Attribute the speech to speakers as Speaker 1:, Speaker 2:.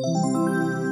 Speaker 1: 嗯。